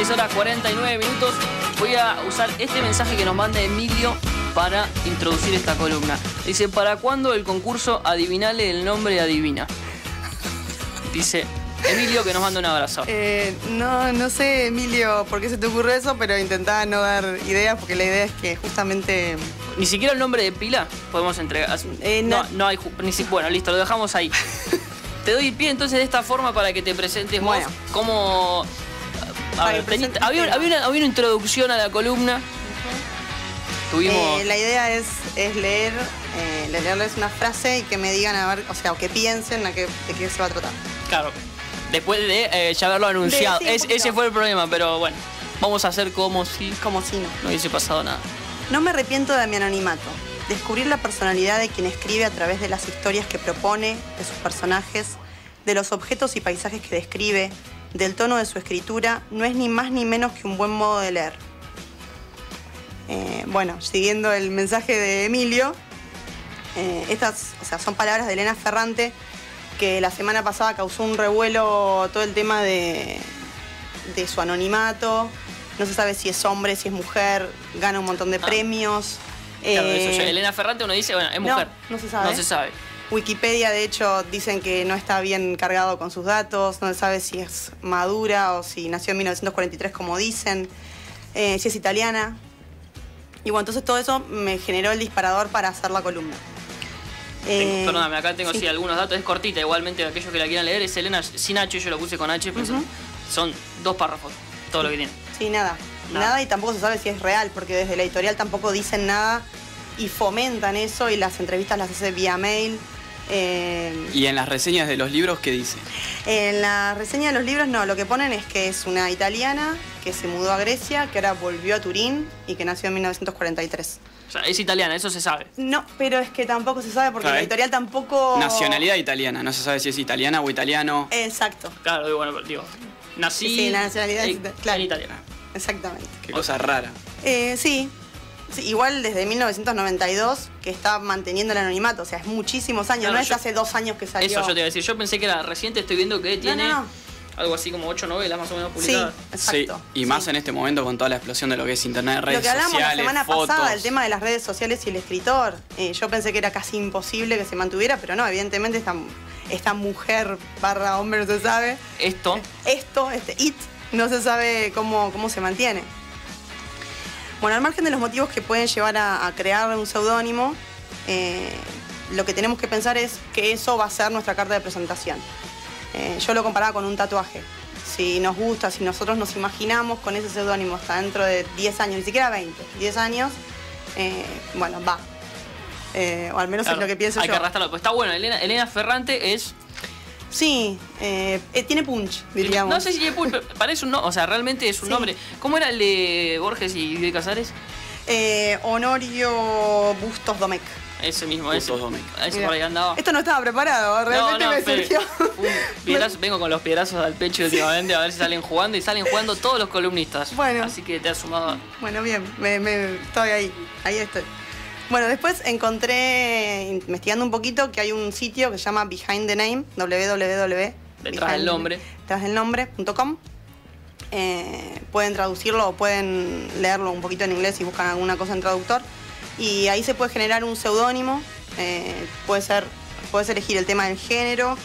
6 horas 49 minutos. Voy a usar este mensaje que nos manda Emilio para introducir esta columna. Dice, ¿para cuándo el concurso Adivinale el nombre de Adivina? Dice Emilio que nos manda un abrazo. Eh, no, no sé, Emilio, por qué se te ocurre eso, pero intentaba no dar ideas porque la idea es que justamente. Ni siquiera el nombre de pila podemos entregar. Eh, no, no. no hay. Ni si- bueno, listo, lo dejamos ahí. te doy pie entonces de esta forma para que te presentes Bueno. vos como. Había, una, había una introducción a la columna. Tuvimos. Eh, la idea es, es leer, eh, leerles una frase y que me digan a ver, o sea, o que piensen a qué, de qué se va a tratar. Claro. Después de eh, ya haberlo anunciado. sí, Es- ese fue el problema, pero bueno. Vamos a hacer como si Como si no. no hubiese pasado nada. No me arrepiento de mi anonimato. Descubrir la personalidad de quien escribe a través de las historias que propone, de sus personajes, de los objetos y paisajes que describe, del tono de su escritura, no es ni más ni menos que un buen modo de leer. Eh, bueno, siguiendo el mensaje de Emilio, eh, estas o sea, son palabras de Elena Ferrante que la semana pasada causó un revuelo todo el tema de, de su anonimato. No se sabe si es hombre, si es mujer, gana un montón de Ah. premios. Claro, Eh, eso Elena Ferrante uno dice, bueno, es no, mujer. no se sabe. No se sabe. Wikipedia, de hecho, dicen que no está bien cargado con sus datos, no se sabe si es madura o si nació en 1943 como dicen, eh, si es italiana. Y bueno, entonces todo eso me generó el disparador para hacer la columna. Eh, perdóname, acá tengo sí. sí. algunos datos, es cortita, igualmente aquellos que la quieran leer, es Elena sin H, yo lo puse con H, pero son- Ujú. son dos párrafos, todo lo que tiene. Sí, nada. Nada. nada. y tampoco se sabe si es real, porque desde la editorial tampoco dicen nada y fomentan eso y las entrevistas las hace vía mail. Eh, Y en las reseñas de los libros, ¿qué dice? En la reseña de los libros no, lo que ponen es que es una italiana que se mudó a Grecia, que ahora volvió a Turín y que nació en 1943. O sea, es italiana, eso se sabe. No, pero es que tampoco se sabe porque Claro, la ¿eh? editorial tampoco... Nacionalidad italiana, no se sabe si es italiana o italiano. Exacto, Claro, y bueno, digo, nací Sí, la nacionalidad ita- claro. en italiana. exactamente. Qué cosa rara. Eh, sí. Sí, igual desde 1992 que está manteniendo el anonimato, o sea, es muchísimos años, Claro, no es yo- hace dos años que salió. Eso yo te iba a decir, yo pensé que era reciente, estoy viendo que tiene no, no. algo así como ocho novelas más o menos Sí, publicadas. exacto. sí, y más sí. en este momento con toda la explosión de lo que es internet, redes Lo que hablamos sociales, la semana fotos. pasada, el tema de las redes sociales y el escritor. Eh, yo pensé que era casi imposible que se mantuviera, pero no, evidentemente esta, esta mujer barra hombre no se sabe. Esto, Esto, este it, no se sabe cómo, cómo se mantiene. Bueno, al margen de los motivos que pueden llevar a, a crear un seudónimo, eh, lo que tenemos que pensar es que eso va a ser nuestra carta de presentación. Eh, yo lo comparaba con un tatuaje. Si nos gusta, si nosotros nos imaginamos con ese seudónimo hasta dentro de 10 años, ni siquiera 20, 10 años, eh, bueno, va. O al menos claro, es lo que pienso hay yo. que arrastrarlo. Pues está bueno, Elena, Elena Ferrante es. Sí, eh, eh, tiene punch, diríamos. No sé si es pul- pero parece un nombre, o sea, realmente es un Sí. nombre. ¿Cómo era el de Borges y Bioy Casares? Eh, Honorio Bustos Domecq. Ese mismo, ese. Bustos Domecq. Ese Mira. por ahí andaba. Esto no estaba preparado, realmente no, no, me surgió. piedrazo- vengo con los piedrazos al pecho últimamente a ver si salen jugando y salen jugando todos los columnistas. Bueno. Así que te has sumado. Bueno, bien, me, me- estoy ahí, ahí estoy. Bueno, después encontré, investigando un poquito, que hay un sitio que se llama Behind the Name, www. Detrás del nombre. Detrás del nombre.com. Eh, pueden traducirlo o pueden leerlo un poquito en inglés si buscan alguna cosa en traductor. Y ahí se puede generar un seudónimo. eh, puede ser, puedes elegir el tema del género,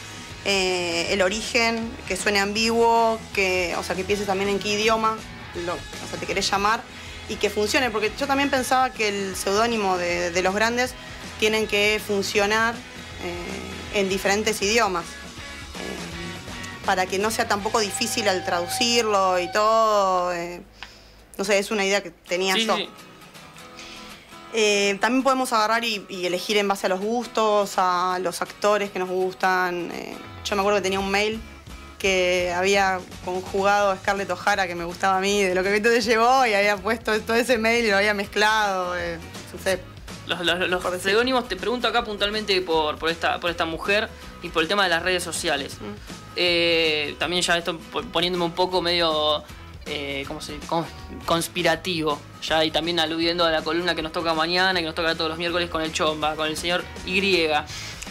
eh, el origen, que suene ambiguo, que, o sea, que pienses también en qué idioma, lo- o sea, te querés llamar y que funcione, porque yo también pensaba que el seudónimo de, de los grandes tienen que funcionar eh, en diferentes idiomas eh, para que no sea tampoco difícil al traducirlo y todo. eh, no sé, es una idea que tenía Sí, yo. sí. También podemos agarrar y, y elegir en base a los gustos, a los actores que nos gustan. yo me acuerdo que tenía un mail que había conjugado a Scarlett O'Hara, que me gustaba a mí, de lo que Vito te llevó, y había puesto todo ese mail y lo había mezclado. eh, no sé. Los, los, los seudónimos, te pregunto acá puntualmente por, por, esta, por esta mujer y por el tema de las redes sociales. Mm. Eh, también ya esto po- poniéndome un poco medio, eh, ¿cómo se dice? Con- conspirativo. Ya y también aludiendo a la columna que nos toca mañana, que nos toca todos los miércoles con el Chomba, con el señor Y.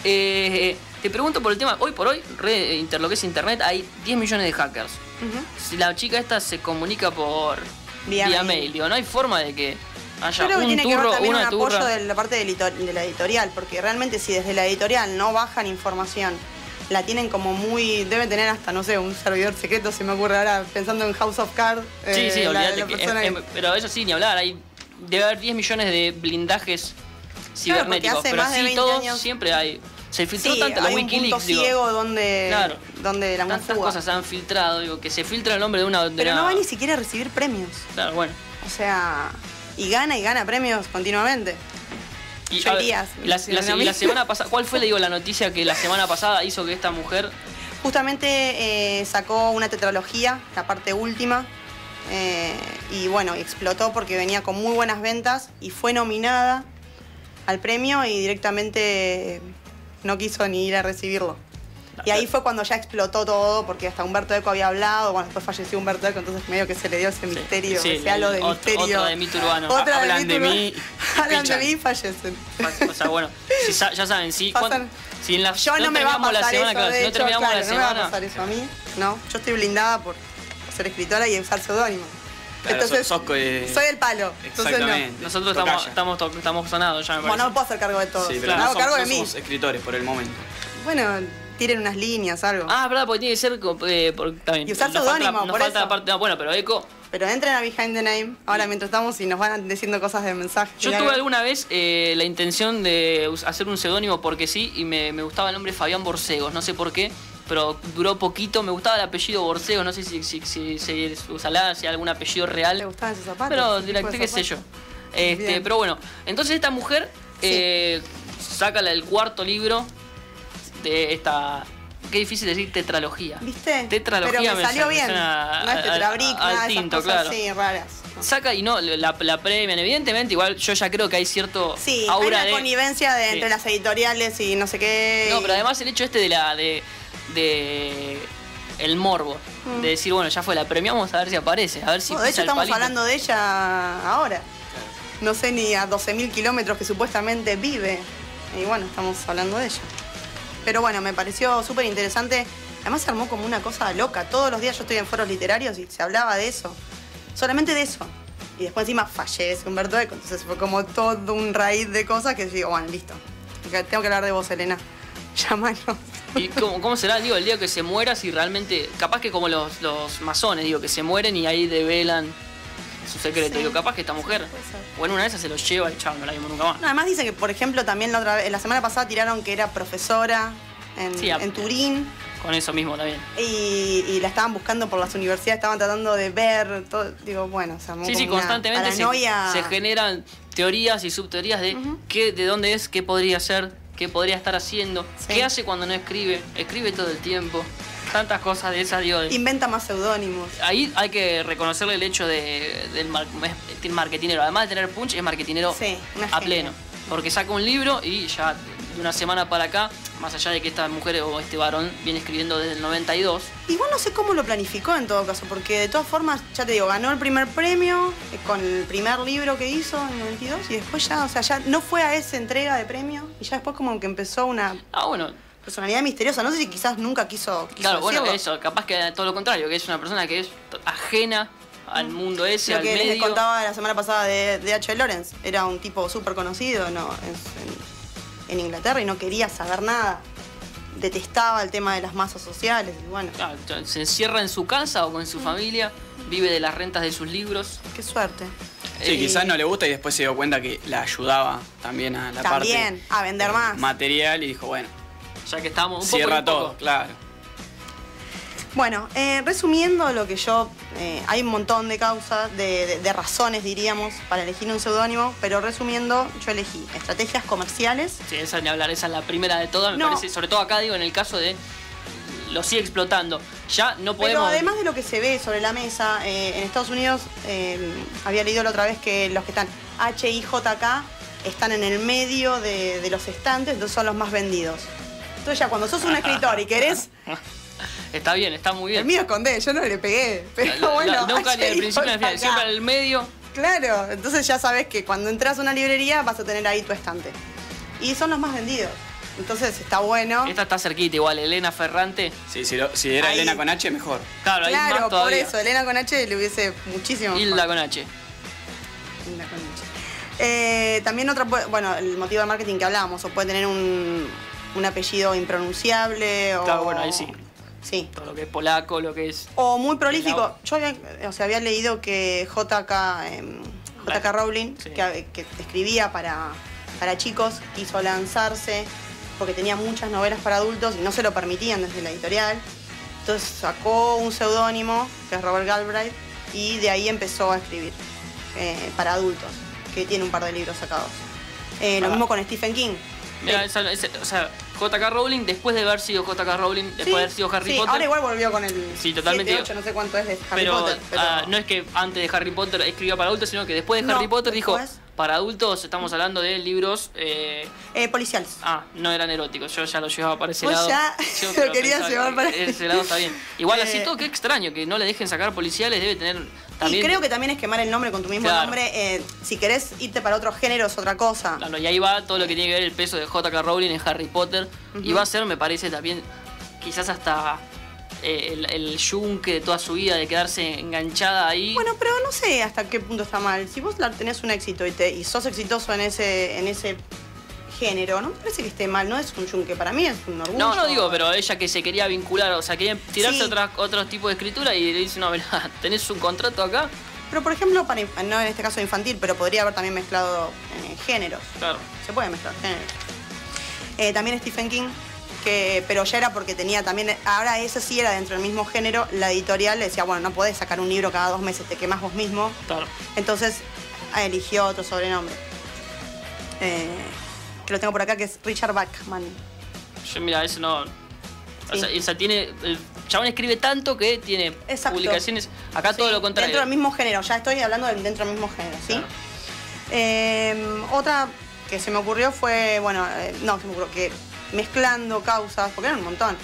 Eh, te pregunto por el tema, hoy por hoy, re, inter- lo que es internet, hay 10 millones de hackers. si la chica esta se comunica por Vía vía, mail. mail. Digo, no hay forma de que haya creo que un tiene que turro, ver también un apoyo turra. de la parte de la editorial, porque realmente si desde la editorial no bajan información, la tienen como muy. deben tener hasta, no sé, un servidor secreto, se me ocurre ahora pensando en House of Cards. Sí, eh, sí, la- olvídate. la que es- es- que- pero eso sí, ni hablar. Hay, debe haber 10 millones de blindajes cibernéticos. hace pero sí, 20 todos años- siempre hay. Se filtró Sí, tanto los hay un punto Wikileaks, digo, ciego donde, Claro. donde la tantas fuga. cosas se han filtrado, digo, que se filtra el nombre de una. de Pero no una- va ni siquiera a recibir premios. Claro, bueno. O sea, y gana y gana premios continuamente. Y, ver, la, y semana pasada, ¿cuál fue, le digo, la noticia que la semana pasada hizo que esta mujer Justamente eh, sacó una tetralogía, la parte última, eh, y bueno, explotó porque venía con muy buenas ventas y fue nominada al premio y directamente no quiso ni ir a recibirlo. Y ahí fue cuando ya explotó todo, porque hasta Humberto Eco había hablado, bueno, después falleció Humberto Eco, entonces medio que se le dio ese misterio, sí, ese halo de otro- misterio. otro de mito urbano. Otra Hablan de mí. Hablan de mí y fallecen. O sea, bueno, si sa- ya saben, si, si en la, Yo no, me va a terminamos pasar la semana, eso, claro, de si no hecho, terminamos claro, la no me va a semana, pasar eso a mí. No, yo estoy blindada por ser escritora y usar seudónimo. Claro, Entonces, sos- sos co- eh, soy el palo. Entonces no. Exactamente. nosotros estamos, estamos, estamos sonados ya me Bueno, no puedo hacer cargo de todo. Sí, me pero hago no somos, cargo de no mí. somos escritores por el momento. Bueno, tiren unas líneas, algo. Ah, verdad, porque tiene que ser eh, por- también. Y usar seudónimo, por falta eso. parte- no, bueno, pero Eco. Pero entren a Behind the Name ahora mientras estamos y nos van diciendo cosas de mensaje. Yo tuve alguna vez eh, la intención de hacer un seudónimo porque sí, y me, me gustaba el nombre Fabián Borcegos, no sé por qué, pero duró poquito. Me gustaba el apellido Borcegos, no sé si, si, si, si usará, si hay algún apellido ¿Te real. gustaban esos zapatos? Pero ¿Ese directo, qué sé yo. Este, Bien. pero bueno, entonces esta mujer Sí. eh, saca la- el cuarto libro de esta. Qué difícil decir tetralogía. ¿Viste? Tetralogía Pero me salió bien. suena no es tetrabric, al nada de esas tinto, cosas claro. así raras. No. Saca y no, la, la premian. Evidentemente, igual yo ya creo que hay cierto Sí, hay una de. connivencia de, Sí. entre las editoriales y no sé qué. No, pero además el hecho este de la. de. de el morbo. Mm. De decir, bueno, ya fue, la premiamos a ver si aparece, a ver si No, de pisa hecho, el estamos palito. hablando de ella ahora. No sé ni a 12.000 kilómetros que supuestamente vive. Y bueno, estamos hablando de ella. Pero bueno, me pareció súper interesante. Además se armó como una cosa loca. Todos los días yo estoy en foros literarios y se hablaba de eso. Solamente de eso. Y después encima fallece Humberto Eco. Entonces fue como todo un raíz de cosas que digo, bueno, listo. Tengo que hablar de vos, Elena. Llámanos. ¿Y cómo, cómo será, digo, el día que se muera si realmente. Capaz que como los, los masones, digo, que se mueren y ahí develan su secreto. Sí. Digo, capaz que esta mujer. Bueno, una de esas se los lleva y chao, no la vimos nunca más. No, además dicen que, por ejemplo, también la otra la semana pasada tiraron que era profesora en, Sí, a- en Turín Con eso mismo también. y, y la estaban buscando por las universidades, estaban tratando de ver todo. Digo, bueno, o sea, Sí, sí, constantemente se, se generan teorías y subteorías de qué, de dónde es, qué podría ser, qué podría estar haciendo, Sí. qué hace cuando no escribe, escribe todo el tiempo. Tantas cosas de esas, digo. Inventa más seudónimos. Ahí hay que reconocerle el hecho de, del mar- marketinero. Además de tener punch, es marketinero Sí, a pleno. Porque saca un libro y ya de una semana para acá, más allá de que esta mujer o este varón viene escribiendo desde el 92, Igual no sé cómo lo planificó en todo caso, porque de todas formas, ya te digo, ganó el primer premio eh, con el primer libro que hizo en el 92 y después ya, o sea, ya no fue a esa entrega de premio y ya después como que empezó una ah, bueno, personalidad misteriosa. No sé si quizás nunca quiso, quiso claro, bueno, eso, capaz que todo lo contrario, que es una persona que es ajena al mundo ese, Lo al que les medio. contaba la semana pasada de, de H. Lawrence. Era un tipo súper conocido ¿no? en, en Inglaterra y no quería saber nada. Detestaba el tema de las masas sociales y bueno, Claro, se encierra en su casa o con Mm. su familia, vive de las rentas de sus libros. qué suerte. Sí, Eh, quizás no le gusta y después se dio cuenta que la ayudaba también a la También, parte a vender más. material y dijo, bueno, Ya que estamos un cierra poco. todo, claro. Bueno, eh, resumiendo lo que yo... eh, hay un montón de causas, de, de- de razones, diríamos, para elegir un seudónimo, pero resumiendo, yo elegí estrategias comerciales. Sí, esa ni hablar, esa es la primera de todas, me No. parece, sobre todo acá digo en el caso de lo sigue explotando. Ya no Pero podemos además de lo que se ve sobre la mesa, eh, en Estados Unidos, eh, había leído la otra vez que los que están H y JK están en el medio de, de los estantes, entonces son los más vendidos. Entonces ya cuando sos un escritor y querés... Está bien, está muy El bien. mío escondé, yo no le pegué. Pero La- la- bueno, nunca ni al principio ni al final, siempre al medio. Claro, entonces ya sabes que cuando entras a una librería vas a tener ahí tu estante. Y son los más vendidos. Entonces está bueno. Esta está cerquita igual, Elena Ferrante. Sí, si, lo- si era Ahí. Elena con H, mejor. Claro, ahí Claro, más por todavía. eso, Elena con H le hubiese muchísimo. Hilda mejor. con H. Hilda con H. Eh, también otra, puede- bueno, el motivo de marketing que hablábamos, o puede tener un, un apellido impronunciable o... Bueno, ahí sí. Sí. Todo lo que es polaco, lo que es. O muy prolífico. Yo había, o sea, había leído que JK, em, JK Rowling, Sí. que, que escribía para, para chicos, quiso lanzarse porque tenía muchas novelas para adultos y no se lo permitían desde la editorial. Entonces sacó un seudónimo, que es Robert Galbraith, y de ahí empezó a escribir eh, para adultos, que tiene un par de libros sacados. Eh, lo Ah. mismo con Stephen King. Mira, Eh, esa- o sea, JK Rowling, después de haber sido JK Rowling, después sí, de haber sido Harry sí, Potter. Ahora igual volvió con el Sí, totalmente. 7, 8, no sé cuánto es de Harry pero, Potter. Pero ah, no es que antes de Harry Potter escribió para adultos, sino que después de No, Harry Potter dijo, después. para adultos estamos hablando de libros... eh, eh, policiales. ah, no eran eróticos, yo ya lo llevaba para ese Vos lado. ya Yo lo querías pensaba llevar para- Ese lado está bien. Igual así Eh, todo, qué extraño, que no le dejen sacar policiales, debe tener también... Y creo que también es quemar el nombre con tu mismo Claro. nombre. eh, si querés irte para otro género es otra cosa. Claro, y ahí va todo lo que tiene que ver el peso de JK Rowling en Harry Potter. Y va a ser, me parece, también quizás hasta eh, el, el yunque de toda su vida, de quedarse enganchada ahí. Bueno, pero no sé hasta qué punto está mal. Si vos tenés un éxito y, te, y sos exitoso en ese, en ese género, no me parece que esté mal. No es un yunque, para mí es un orgullo. no, no digo, pero ella que se quería vincular, o sea, quería tirarse Sí. otras- otro tipo de escritura y le dice, no, mirá, tenés un contrato acá. Pero por ejemplo, para, no en este caso infantil, pero podría haber también mezclado eh, géneros. Claro. Se puede mezclar géneros. Eh, también Stephen King, que, pero ya era porque tenía también, ahora ese sí era dentro del mismo género, la editorial le decía, bueno, no podés sacar un libro cada dos meses, te quemás vos mismo. Claro. Entonces eligió otro sobrenombre. Eh, que lo tengo por acá, que es Richard Bachman. Yo, mira, eso no. O Sí. sea, esa tiene. El chabón escribe tanto que tiene Exacto. publicaciones. Acá todo lo contrario. Dentro del mismo género, ya estoy hablando del dentro del mismo género, ¿sí? Claro. Eh, otra que se me ocurrió fue, bueno, eh, no, se me ocurrió que mezclando causas, porque eran un montón,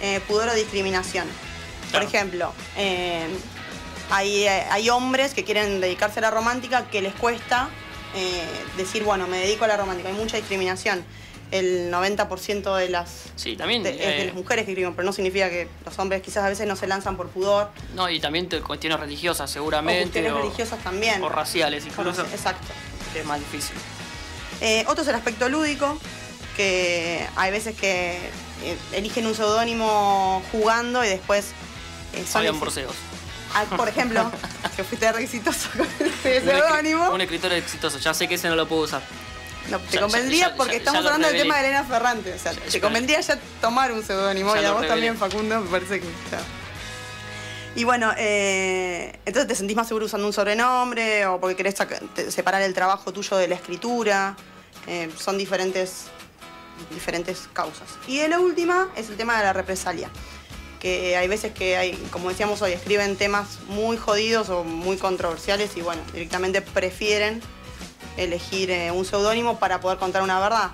eh, pudor o discriminación. Por ejemplo, eh, hay, eh, hay hombres que quieren dedicarse a la romántica que les cuesta eh, decir, bueno, me dedico a la romántica. Hay mucha discriminación. El 90% de las Sí, también. de, es de eh, las mujeres que escriben, pero no significa que los hombres quizás a veces no se lanzan por pudor. no, y también cuestiones religiosas, O seguramente. cuestiones o- religiosas también. O raciales, incluso. Exacto. Que es más difícil. Eh, otro es el aspecto lúdico, que hay veces que eligen un seudónimo jugando y después son Fabián Borseos. Ah, por ejemplo, que fuiste re exitoso con ese seudónimo. Un escritor exitoso. Ya sé que ese no lo puedo usar. No, te Ya- convendría ya- ya- porque estamos hablando del tema de Elena Ferrante. O sea, te convendría ya tomar un seudónimo Ya y a vos revelé. también, Facundo, me parece que. ya. Y bueno, eh, entonces te sentís más seguro usando un sobrenombre o porque querés separar el trabajo tuyo de la escritura. Eh, son diferentes, diferentes causas. Y de la última es el tema de la represalia. Que hay veces que hay, como decíamos hoy, escriben temas muy jodidos o muy controversiales y bueno, directamente prefieren elegir eh, un seudónimo para poder contar una verdad.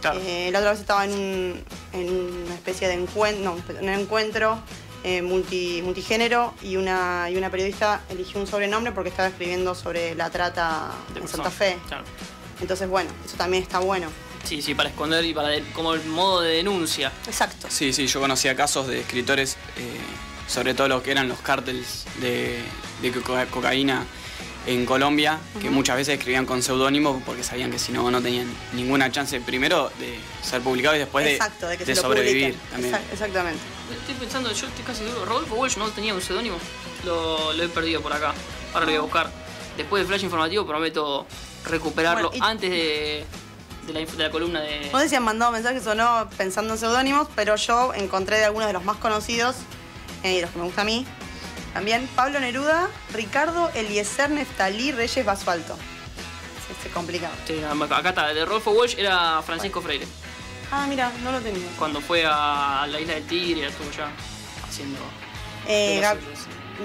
Claro. Eh, la otra vez estaba en, un- en una especie de encuentro, un encuentro eh, multi- multigénero y una, y una periodista eligió un sobrenombre porque estaba escribiendo sobre la trata de en. Santa Fe. Claro. Entonces, bueno, eso también está bueno. Sí, sí, para esconder y para de- como el modo de denuncia. Exacto. Sí, sí, yo conocía casos de escritores, eh, sobre todo lo que eran los cárteles de, de coca- cocaína en Colombia, que muchas veces escribían con seudónimo porque sabían que si no, no tenían ninguna chance, primero, de ser publicados y después de, Exacto, de que de lo sobrevivir también. Exact- exactamente. Estoy pensando, yo estoy casi seguro. Rodolfo Walsh no tenía un seudónimo. Lo, lo he perdido por acá. Ahora lo voy a buscar. Después del flash informativo prometo recuperarlo Bueno, y- antes de, de la, inf- de la columna de. No sé si han mandado mensajes o no pensando en seudónimos, pero yo encontré de algunos de los más conocidos eh, y los que me gusta a mí. También Pablo Neruda, Ricardo Eliezer Neftalí Reyes Basualto. Este es complicado. Sí, acá está. De Rodolfo Walsh era Francisco Freire. Ah, mira, no lo tenía. Cuando fue a la isla del Tigre, estuvo ya haciendo. Eh,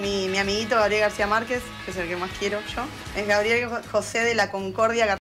mi, mi amiguito Gabriel García Márquez, que es el que más quiero yo, es Gabriel José de la Concordia